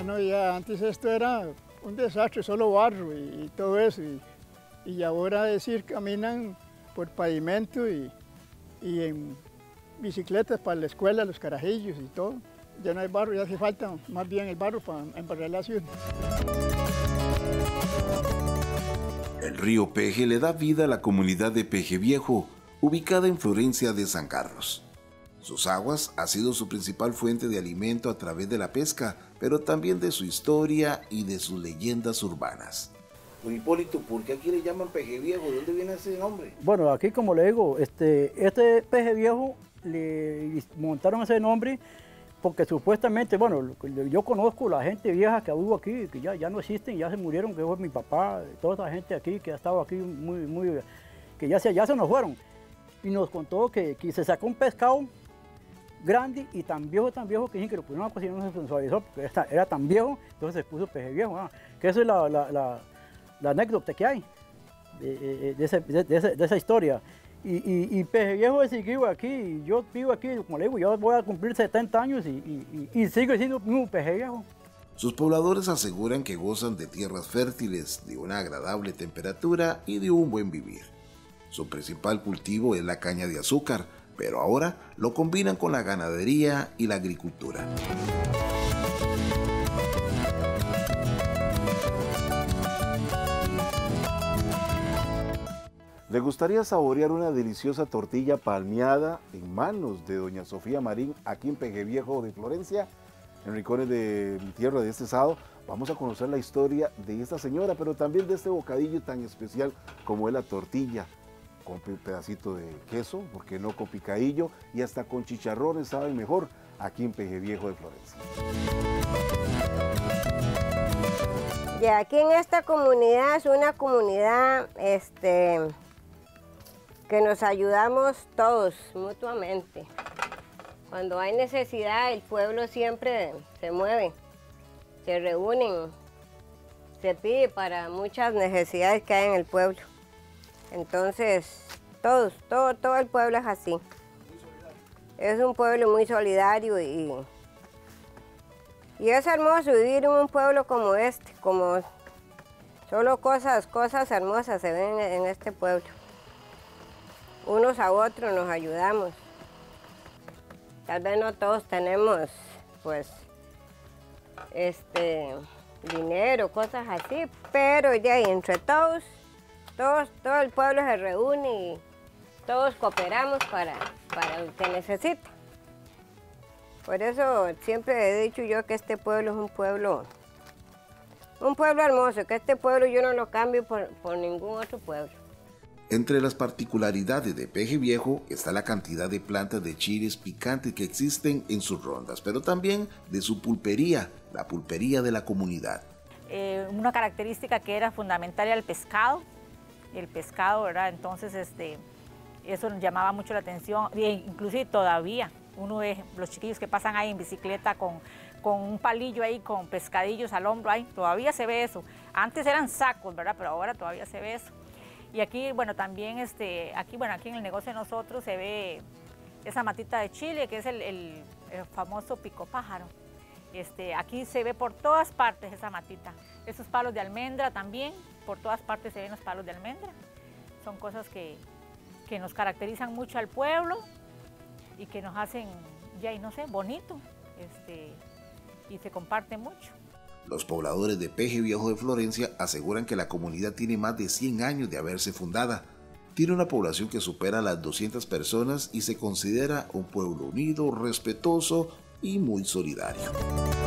Ah, ya antes esto era un desastre, solo barro y, todo eso. Y, ahora decir, caminan por pavimento y, y, en bicicletas para la escuela, los carajillos y todo. Ya no hay barro, ya hace falta más bien el barro para embarrar la ciudad. El río Peje le da vida a la comunidad de Peje Viejo, ubicada en Florencia de San Carlos. Sus aguas ha sido su principal fuente de alimento a través de la pesca, pero también de su historia y de sus leyendas urbanas. Hipólito, ¿por qué aquí le llaman peje viejo? ¿De dónde viene ese nombre? Bueno, aquí como le digo, este, este peje viejo le montaron ese nombre porque supuestamente, bueno, yo conozco la gente vieja que hubo aquí, que ya, ya no existen, ya se murieron, que fue mi papá, toda esa gente aquí que ha estado aquí muy, muy, que ya se, ya se nos fueron. Y nos contó que, que se sacó un pescado grande y tan viejo, tan viejo que que lo pusieron a cocinar no se sensualizó porque era, tan viejo, entonces se puso peje viejo. Ah, que esa es la, la, la, anécdota que hay de, de, esa historia. Y, y, peje viejo es seguido aquí, yo vivo aquí, como le digo, yo voy a cumplir 70 años y, y sigo siendo un peje viejo. Sus pobladores aseguran que gozan de tierras fértiles, de una agradable temperatura y de un buen vivir. Su principal cultivo es la caña de azúcar, pero ahora lo combinan con la ganadería y la agricultura. ¿Le gustaría saborear una deliciosa tortilla palmeada en manos de doña Sofía Marín aquí en Viejo de Florencia? En Rincones de Tierra de este sábado vamos a conocer la historia de esta señora, pero también de este bocadillo tan especial como es la tortilla con pedacito de queso, porque no con picadillo, y hasta con chicharrones saben mejor aquí en Peje Viejo de Florencia. Y aquí en esta comunidad es una comunidad este, que nos ayudamos todos mutuamente. Cuando hay necesidad, el pueblo siempre se mueve, se reúnen, se pide para muchas necesidades que hay en el pueblo. Entonces, todos, todo, todo el pueblo es así. Es un pueblo muy solidario y, y es hermoso vivir en un pueblo como este, como solo cosas, cosas hermosas se ven en este pueblo. Unos a otros nos ayudamos. Tal vez no todos tenemos, pues, este, dinero, cosas así, pero ya entre todos todo el pueblo se reúne y todos cooperamos para, para lo que necesita. Por eso siempre he dicho yo que este pueblo es un pueblo, un pueblo hermoso, que este pueblo yo no lo cambio por, por ningún otro pueblo. Entre las particularidades de Peje Viejo está la cantidad de plantas de chiles picantes que existen en sus rondas, pero también de su pulpería, la pulpería de la comunidad. Eh, una característica que era fundamental era el pescado, el pescado, ¿verdad? Entonces, este, eso nos llamaba mucho la atención, e inclusive todavía uno ve los chiquillos que pasan ahí en bicicleta con, con un palillo ahí, con pescadillos al hombro ahí, todavía se ve eso. Antes eran sacos, ¿verdad? Pero ahora todavía se ve eso. Y aquí, bueno, también, este, aquí, bueno, aquí en el negocio de nosotros se ve esa matita de chile, que es el, el famoso pico pájaro. Este, aquí se ve por todas partes esa matita. Esos palos de almendra también, por todas partes se ven los palos de almendra. Son cosas que, nos caracterizan mucho al pueblo y que nos hacen, ya y no sé, bonito este, y se comparte mucho. Los pobladores de Peje Viejo de Florencia aseguran que la comunidad tiene más de 100 años de haberse fundada. Tiene una población que supera las 200 personas y se considera un pueblo unido, respetuoso y muy solidario.